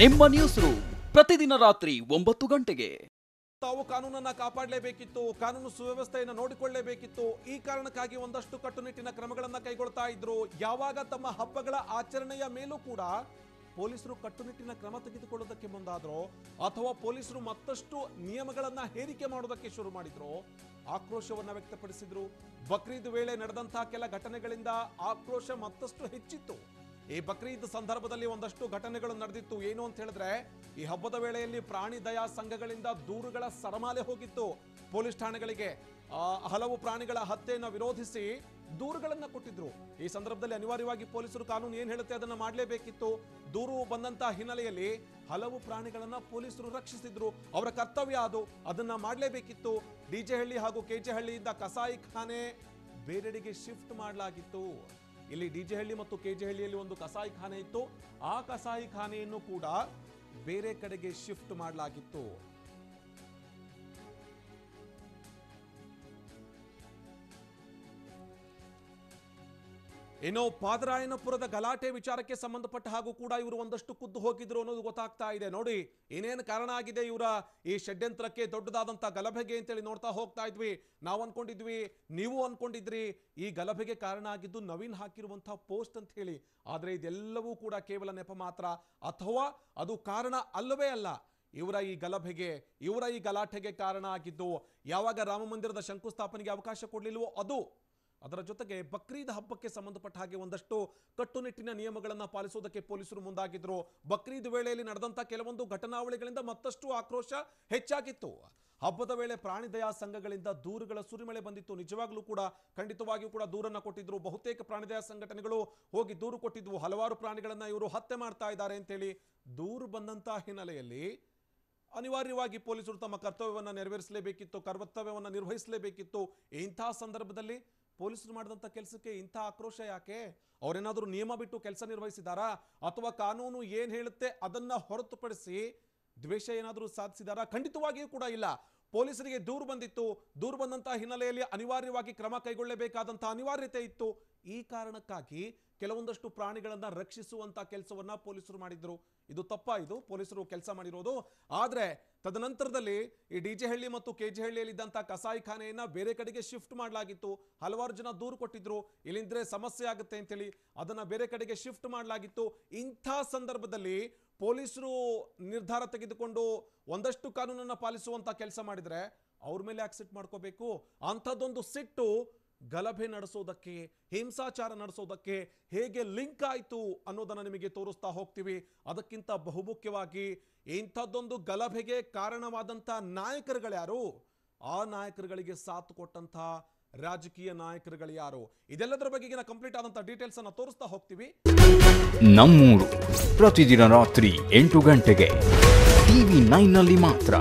ನಿಮ್ಮ news room ಪ್ರತಿದಿನ ರಾತ್ರಿ ಒಂಬತ್ತು ಗಂಟೆಗೆ. ತಾವು ಕಾನೂನನ್ನ ಕಾಪಾಡಲೇಬೇಕಿತ್ತು, ಕಾನೂನು ಸುವ್ಯವಸ್ಥೆಯನ್ನು ನೋಡಿಕೊಳ್ಳಲೇಬೇಕಿತ್ತು ಈ ಕಾರಣಕ್ಕಾಗಿ ಒಂದಷ್ಟು ಕಟ್ಟುನಿಟ್ಟಿನ ಕ್ರಮಗಳನ್ನ ಕೈಗೊಳ್ತಾ ಇದ್ರು. ಯಾವಾಗ ತಮ್ಮ ಹಬ್ಬಗಳ ಆಚರಣೆಯ ಮೇಲೂ ಕೂಡ ಪೊಲೀಸರು ಕಟ್ಟುನಿಟ್ಟಿನ ಕ್ರಮ ತೆಗೆದುಕೊಳ್ಳೋದಕ್ಕೆ ಮುಂದಾದ್ರು, ಅಥವಾ ಪೊಲೀಸರು ಮತ್ತಷ್ಟು ನಿಯಮಗಳನ್ನ ಹೇರಿಕೆ ಮಾಡೋದಕ್ಕೆ ಶುರು ಮಾಡಿದ್ರು, ಆಕ್ರೋಶವನ್ನ ವ್ಯಕ್ತಪಡಿಸಿದ್ರು. ಬಕ್ರೀದ್ ವೇಳೆ ನಡೆದಂತಹ ಕೆಲ ಘಟನೆಗಳಿಂದ ಆಕ್ರೋಶ ಮತ್ತಷ್ಟು ಹೆಚ್ಚಿತ್ತು. ಈ ಬಕ್ರೀದ್ ಸಂದರ್ಭದಲ್ಲಿ ಒಂದಷ್ಟು ಘಟನೆಗಳು ನಡೆದಿತ್ತು. ಏನು ಅಂತ ಹೇಳಿದ್ರೆ, ಈ ಹಬ್ಬದ ವೇಳೆಯಲ್ಲಿ ಪ್ರಾಣಿ ದಯಾ ಸಂಘಗಳಿಂದ ದೂರುಗಳ ಸರಮಾಲೆ ಹೋಗಿತ್ತು. ಪೊಲೀಸ್ ಠಾಣೆಗಳಿಗೆ ಹಲವು ಪ್ರಾಣಿಗಳ ಹತ್ಯೆಯನ್ನು ವಿರೋಧಿಸಿ ದೂರುಗಳನ್ನು ಕೊಟ್ಟಿದ್ರು. ಈ ಸಂದರ್ಭದಲ್ಲಿ ಅನಿವಾರ್ಯವಾಗಿ ಪೊಲೀಸರು ಕಾನೂನು ಏನು ಹೇಳುತ್ತೆ ಅದನ್ನ ಮಾಡಲೇಬೇಕಿತ್ತು. ದೂರು ಬಂದಂತಹ ಹಿನ್ನೆಲೆಯಲ್ಲಿ ಹಲವು ಪ್ರಾಣಿಗಳನ್ನ ಪೊಲೀಸರು ರಕ್ಷಿಸಿದ್ರು. ಅವರ ಕರ್ತವ್ಯ ಅದು. ಅದನ್ನ ಮಾಡಲೇಬೇಕಿತ್ತು. ಡಿಜೆಹಳ್ಳಿ ಹಾಗೂ ಕೆಜೆಹಳ್ಳಿಯಿಂದ ಕಸಾಯಿ ಖಾನೆ ಬೇರೆಡೆಗೆ ಶಿಫ್ಟ್ ಮಾಡಲಾಗಿತ್ತು. ಇಲ್ಲಿ ಡಿ ಹಳ್ಳಿ ಮತ್ತು ಕೆ ಹಳ್ಳಿಯಲ್ಲಿ ಒಂದು ಕಸಾಯಿ ಖಾನೆ ಇತ್ತು. ಆ ಕಸಾಯಿ ಖಾನೆಯನ್ನು ಕೂಡ ಬೇರೆ ಕಡೆಗೆ ಶಿಫ್ಟ್ ಮಾಡಲಾಗಿತ್ತು. ಇನ್ನು ಪಾದರಾಯನಪುರದ ಗಲಾಟೆ ವಿಚಾರಕ್ಕೆ ಸಂಬಂಧಪಟ್ಟ ಹಾಗೂ ಕೂಡ ಇವರು ಒಂದಷ್ಟು ಖುದ್ದು ಹೋಗಿದ್ರು ಅನ್ನೋದು ಗೊತ್ತಾಗ್ತಾ ಇದೆ. ನೋಡಿ ಏನೇನು ಕಾರಣ ಆಗಿದೆ ಇವರ ಈ ಷಡ್ಯಂತ್ರಕ್ಕೆ ದೊಡ್ಡದಾದಂತ ಗಲಭೆಗೆ ಅಂತೇಳಿ ನೋಡ್ತಾ ಹೋಗ್ತಾ ಇದ್ವಿ. ನಾವು ಅನ್ಕೊಂಡಿದ್ವಿ, ನೀವು ಅನ್ಕೊಂಡಿದ್ರಿ. ಈ ಗಲಭೆಗೆ ಕಾರಣ ಆಗಿದ್ದು ನವೀನ್ ಹಾಕಿರುವಂತಹ ಪೋಸ್ಟ್ ಅಂತ ಹೇಳಿ. ಆದ್ರೆ ಇದೆಲ್ಲವೂ ಕೂಡ ಕೇವಲ ನೆಪ ಮಾತ್ರ. ಅಥವಾ ಅದು ಕಾರಣ ಅಲ್ಲವೇ ಅಲ್ಲ. ಇವರ ಈ ಗಲಭೆಗೆ, ಇವರ ಈ ಗಲಾಟೆಗೆ ಕಾರಣ ಆಗಿದ್ದು ಯಾವಾಗ ರಾಮ ಮಂದಿರದ ಶಂಕುಸ್ಥಾಪನೆಗೆ ಅವಕಾಶ ಕೊಡಲಿಲ್ವೋ ಅದು ಅದರ ಜೊತೆಗೆ ಬಕ್ರೀದ್ ಹಬ್ಬಕ್ಕೆ ಸಂಬಂಧಪಟ್ಟ ಹಾಗೆ ಒಂದಷ್ಟು ಕಟ್ಟುನಿಟ್ಟಿನ ನಿಯಮಗಳನ್ನು ಪಾಲಿಸುವುದಕ್ಕೆ ಪೊಲೀಸರು ಮುಂದಾಗಿದ್ರು. ಬಕ್ರೀದ್ ವೇಳೆಯಲ್ಲಿ ನಡೆದಂತ ಕೆಲವೊಂದು ಘಟನಾವಳಿಗಳಿಂದ ಮತ್ತಷ್ಟು ಆಕ್ರೋಶ ಹೆಚ್ಚಾಗಿತ್ತು. ಹಬ್ಬದ ವೇಳೆ ಪ್ರಾಣಿ ದಯಾ ಸಂಘಗಳಿಂದ ದೂರುಗಳ ಸುರಿಮಳೆ ಬಂದಿತ್ತು. ನಿಜವಾಗ್ಲೂ ಕೂಡ ಖಂಡಿತವಾಗಿಯೂ ಕೂಡ ದೂರನ್ನ ಕೊಟ್ಟಿದ್ರು. ಬಹುತೇಕ ಪ್ರಾಣಿ ದಯಾ ಸಂಘಟನೆಗಳು ಹೋಗಿ ದೂರು ಕೊಟ್ಟಿದ್ವು. ಹಲವಾರು ಪ್ರಾಣಿಗಳನ್ನ ಇವರು ಹತ್ಯೆ ಮಾಡ್ತಾ ಇದ್ದಾರೆ ಅಂತೇಳಿ ದೂರು ಬಂದಂತಹ ಹಿನ್ನೆಲೆಯಲ್ಲಿ ಅನಿವಾರ್ಯವಾಗಿ ಪೊಲೀಸರು ತಮ್ಮ ಕರ್ತವ್ಯವನ್ನು ನೆರವೇರಿಸಲೇಬೇಕಿತ್ತು, ಕರ್ತವ್ಯವನ್ನು ನಿರ್ವಹಿಸಲೇಬೇಕಿತ್ತು. ಇಂತಹ ಸಂದರ್ಭದಲ್ಲಿ ಪೊಲೀಸರು ಮಾಡಿದಂಥ ಕೆಲಸಕ್ಕೆ ಇಂಥ ಆಕ್ರೋಶ ಯಾಕೆ? ಅವರೇನಾದರೂ ನಿಯಮ ಬಿಟ್ಟು ಕೆಲಸ ನಿರ್ವಹಿಸಿದಾರಾ? ಅಥವಾ ಕಾನೂನು ಏನು ಹೇಳುತ್ತೆ ಅದನ್ನ ಹೊರತುಪಡಿಸಿ ದ್ವೇಷ ಏನಾದರೂ ಸಾಧಿಸಿದಾರಾ? ಖಂಡಿತವಾಗಿಯೂ ಕೂಡ ಇಲ್ಲ. ಪೊಲೀಸರಿಗೆ ದೂರು ಬಂದಿತ್ತು. ದೂರು ಬಂದಂತಹ ಹಿನ್ನೆಲೆಯಲ್ಲಿ ಅನಿವಾರ್ಯವಾಗಿ ಕ್ರಮ ಕೈಗೊಳ್ಳಬೇಕಾದಂತಹ ಅನಿವಾರ್ಯತೆ ಇತ್ತು. ಈ ಕಾರಣಕ್ಕಾಗಿ ಕೆಲವೊಂದಷ್ಟು ಪ್ರಾಣಿಗಳನ್ನ ರಕ್ಷಿಸುವಂತ ಕೆಲಸವನ್ನ ಪೊಲೀಸರು ಮಾಡಿದ್ರು. ಇದು ತಪ್ಪ ಇದು. ಪೊಲೀಸರು ಕೆಲಸ ಮಾಡಿರೋದು. ಆದ್ರೆ ತದನಂತರದಲ್ಲಿ ಈ ಡಿ ಜೆ ಹಳ್ಳಿ ಮತ್ತು ಕೆ ಜೆ ಹಳ್ಳಿಯಲ್ಲಿದ್ದಂಥ ಕಸಾಯಿಖಾನೆಯನ್ನು ಬೇರೆ ಕಡೆಗೆ ಶಿಫ್ಟ್ ಮಾಡಲಾಗಿತ್ತು. ಹಲವಾರು ಜನ ದೂರು ಕೊಟ್ಟಿದ್ರು. ಇಲ್ಲಿಂದ್ರೆ ಸಮಸ್ಯೆ ಆಗುತ್ತೆ ಅಂತೇಳಿ ಅದನ್ನ ಬೇರೆ ಕಡೆಗೆ ಶಿಫ್ಟ್ ಮಾಡಲಾಗಿತ್ತು. ಇಂಥ ಸಂದರ್ಭದಲ್ಲಿ ಪೊಲೀಸರು ನಿರ್ಧಾರ ತೆಗೆದುಕೊಂಡು ಒಂದಷ್ಟು ಕಾನೂನನ್ನ ಪಾಲಿಸುವಂತ ಕೆಲಸ ಮಾಡಿದ್ರೆ ಅವ್ರ ಮೇಲೆ ಆಕ್ಸೆಪ್ಟ್ ಮಾಡ್ಕೋಬೇಕು. ಅಂಥದ್ದೊಂದು ಸಿಟ್ಟು ಗಲಭೆ ನಡೆಸೋದಕ್ಕೆ, ಹಿಂಸಾಚಾರ ನಡೆಸೋದಕ್ಕೆ ಹೇಗೆ ಲಿಂಕ್ ಆಯಿತು ಅನ್ನೋದನ್ನು ನಿಮಗೆ ತೋರಿಸ್ತಾ ಹೋಗ್ತೀವಿ. ಅದಕ್ಕಿಂತ ಬಹುಮುಖ್ಯವಾಗಿ ಇಂಥದ್ದೊಂದು ಗಲಭೆಗೆ ಕಾರಣವಾದಂಥ ನಾಯಕರುಗಳ್ಯಾರು ಆ ನಾಯಕರುಗಳಿಗೆ ಸಾಥ್ ಕೊಟ್ಟಂತಹ ರಾಜಕೀಯ ನಾಯಕರುಗಳು ಯಾರು? ಇದೆಲ್ಲದರ ಬಗೆಗಿನ ಕಂಪ್ಲೀಟ್ ಆದಂಥ ಡೀಟೇಲ್ಸ್ ಅನ್ನ ತೋರಿಸ್ತಾ ಹೋಗ್ತೀವಿ. ನಮ್ಮೂರು ಪ್ರತಿದಿನ ರಾತ್ರಿ ಎಂಟು ಗಂಟೆಗೆ ಟಿವಿ ನೈನ್ನಲ್ಲಿ ಮಾತ್ರ.